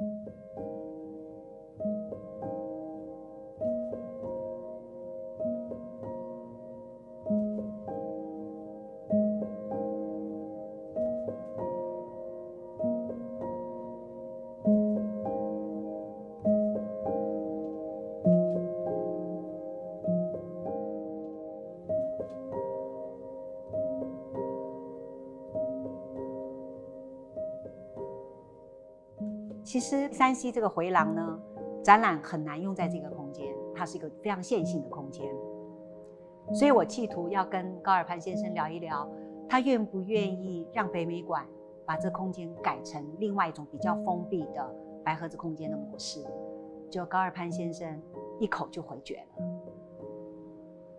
you 其实山西这个回廊呢，展览很难用在这个空间，它是一个非常线性的空间。所以我企图要跟高尔潘先生聊一聊，他愿不愿意让北美馆把这空间改成另外一种比较封闭的白盒子空间的模式。就高尔潘先生一口就回绝了。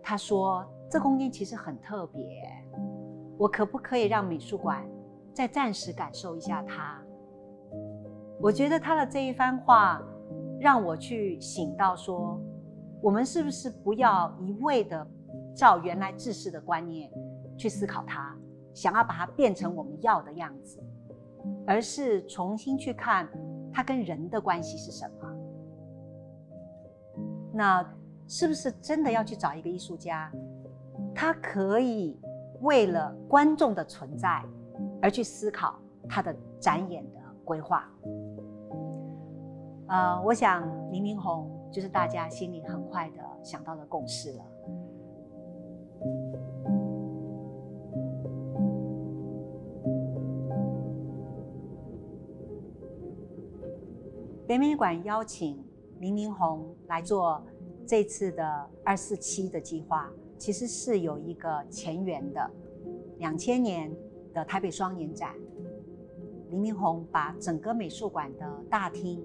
他说：“这空间其实很特别，我可不可以让美术馆再暂时感受一下它？”我觉得他的这一番话，让我去醒到说，我们是不是不要一味的照原来制式的观念去思考它，想要把它变成我们要的样子，而是重新去看它跟人的关系是什么？那是不是真的要去找一个艺术家，他可以为了观众的存在而去思考他的展演的规划？呃，我想黎明红就是大家心里很快的想到的共识了。北美馆邀请黎明红来做这次的二四七的计划，其实是有一个前缘的。两千年的台北双年展，黎明红把整个美术馆的大厅。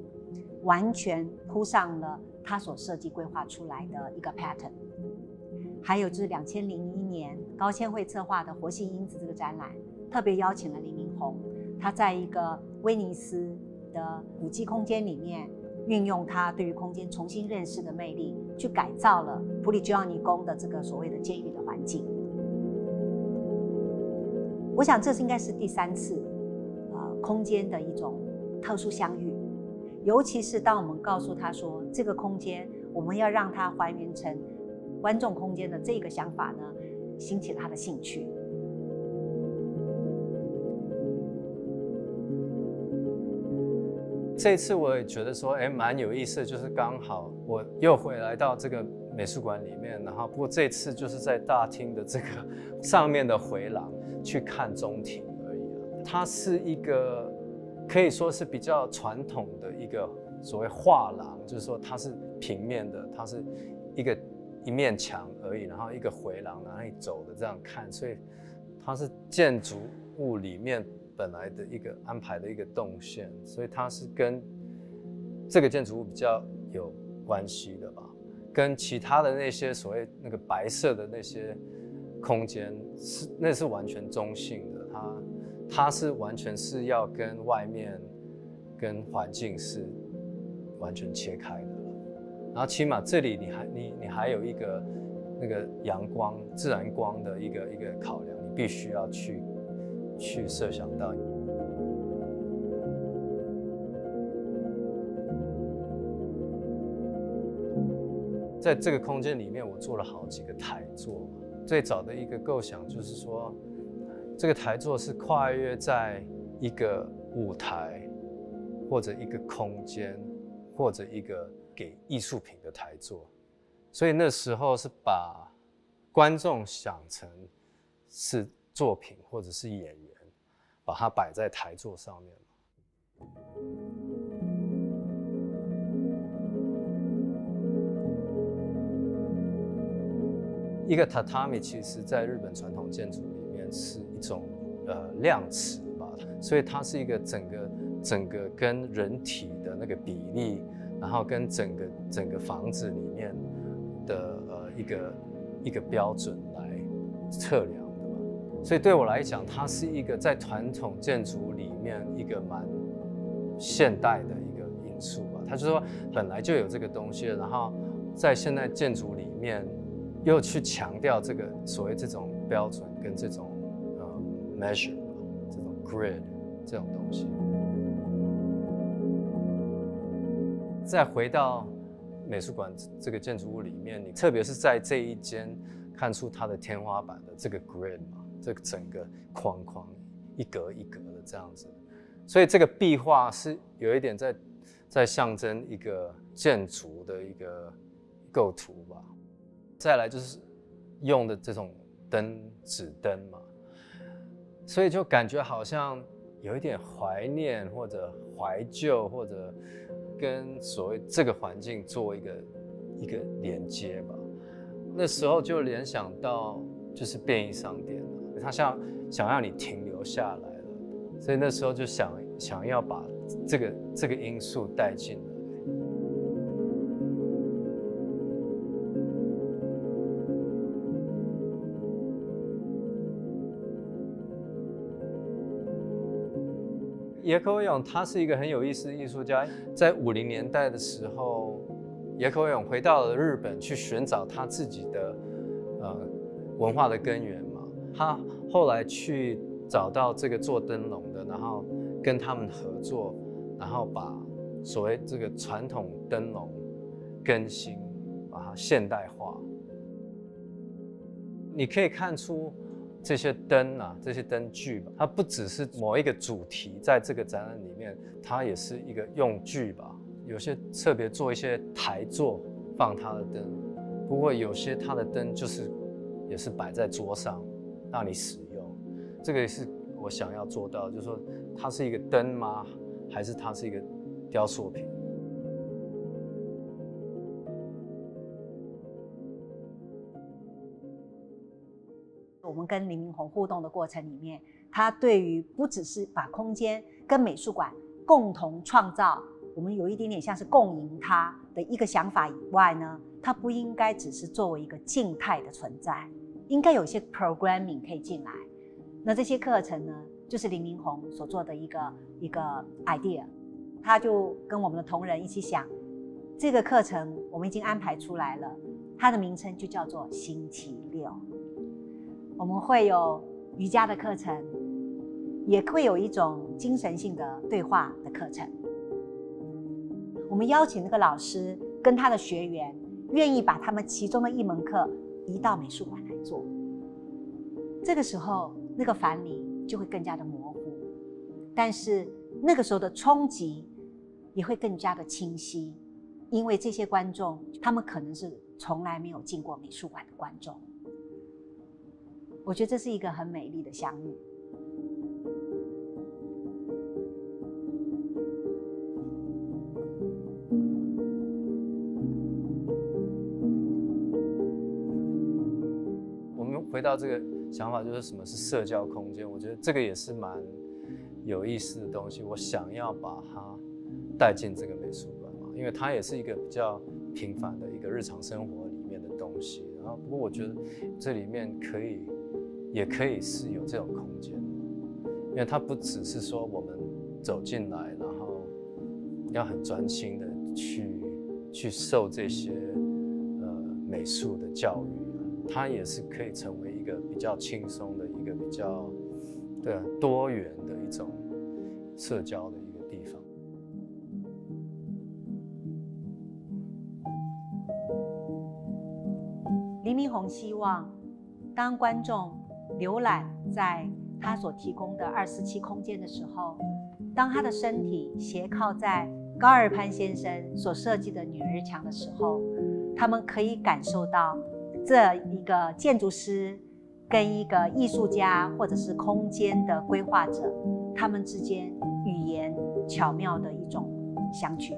完全铺上了他所设计规划出来的一个 pattern，还有就是两千零一年高千惠策划的活性因子这个展览，特别邀请了李明宏，他在一个威尼斯的古迹空间里面，运用他对于空间重新认识的魅力，去改造了普里吉奥尼宫的这个所谓的监狱的环境。我想这是应该是第三次，呃，空间的一种特殊相遇。尤其是当我们告诉他说这个空间我们要让它还原成观众空间的这个想法呢，兴起了他的兴趣。这次我也觉得说，哎，蛮有意思，就是刚好我又回来到这个美术馆里面，然后不过这次就是在大厅的这个上面的回廊去看中庭而已。它是一个。可以说是比较传统的一个所谓画廊，就是说它是平面的，它是一个一面墙而已，然后一个回廊，然后你走的这样看，所以它是建筑物里面本来的一个安排的一个动线，所以它是跟这个建筑物比较有关系的吧，跟其他的那些所谓那个白色的那些空间是那是完全中性的，它。它是完全是要跟外面、跟环境是完全切开的，然后起码这里你还你你还有一个那个阳光、自然光的一个一个考量，你必须要去去设想到。在这个空间里面，我做了好几个台座，最早的一个构想就是说。这个台座是跨越在一个舞台，或者一个空间，或者一个给艺术品的台座，所以那时候是把观众想成是作品或者是演员，把它摆在台座上面。一个榻榻米，其实在日本传统建筑里面是。一种呃量词吧，所以它是一个整个整个跟人体的那个比例，然后跟整个整个房子里面的呃一个一个标准来测量的嘛。所以对我来讲，它是一个在传统建筑里面一个蛮现代的一个因素吧。它就说本来就有这个东西，然后在现代建筑里面又去强调这个所谓这种标准跟这种。Measure 这种 grid 这种东西。再回到美术馆这个建筑物里面，你特别是在这一间看出它的天花板的这个 grid 嘛，这个整个框框一格一格的这样子，所以这个壁画是有一点在在象征一个建筑的一个构图吧。再来就是用的这种灯纸灯嘛，所以就感觉好像有一点怀念或者怀旧或者。跟所谓这个环境做一个一个连接吧，那时候就联想到就是便利商店了，他像想要你停留下来了，所以那时候就想想要把这个这个因素带进野口勇他是一个很有意思的艺术家，在五零年代的时候，野口勇回到了日本去寻找他自己的呃文化的根源嘛。他后来去找到这个做灯笼的，然后跟他们合作，然后把所谓这个传统灯笼更新，把它现代化。你可以看出。这些灯啊，这些灯具吧，它不只是某一个主题，在这个展览里面，它也是一个用具吧。有些特别做一些台座放它的灯，不过有些它的灯就是也是摆在桌上让你使用。这个也是我想要做到，就是说它是一个灯吗？还是它是一个雕塑品？我们跟林明宏互动的过程里面，他对于不只是把空间跟美术馆共同创造，我们有一点点像是共赢他的一个想法以外呢，它不应该只是作为一个静态的存在，应该有一些 programming 可以进来。那这些课程呢，就是林明宏所做的一个一个 idea，他就跟我们的同仁一起想，这个课程我们已经安排出来了，它的名称就叫做星期六。我们会有瑜伽的课程，也会有一种精神性的对话的课程。我们邀请那个老师跟他的学员，愿意把他们其中的一门课移到美术馆来做。这个时候，那个樊篱就会更加的模糊，但是那个时候的冲击也会更加的清晰，因为这些观众，他们可能是从来没有进过美术馆的观众。我觉得这是一个很美丽的相遇。我们回到这个想法，就是什么是社交空间？我觉得这个也是蛮有意思的东西。我想要把它带进这个美术馆嘛，因为它也是一个比较平凡的一个日常生活里面的东西。然后，不过我觉得这里面可以。也可以是有这种空间，因为它不只是说我们走进来，然后要很专心的去去受这些呃美术的教育，它也是可以成为一个比较轻松的一个比较对多元的一种社交的一个地方。黎明红希望当观众。浏览在他所提供的二四七空间的时候，当他的身体斜靠在高尔潘先生所设计的女儿墙的时候，他们可以感受到这一个建筑师跟一个艺术家或者是空间的规划者，他们之间语言巧妙的一种相取。